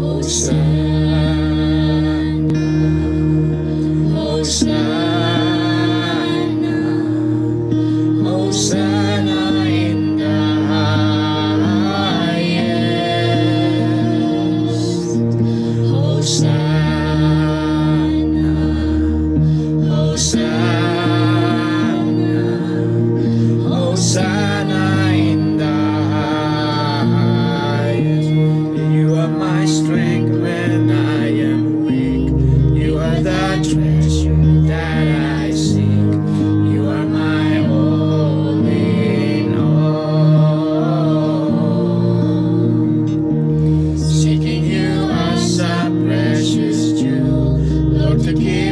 Hosanna. to give.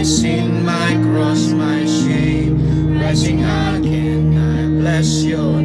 my sin, my cross, my shame. Rising again, I bless your name.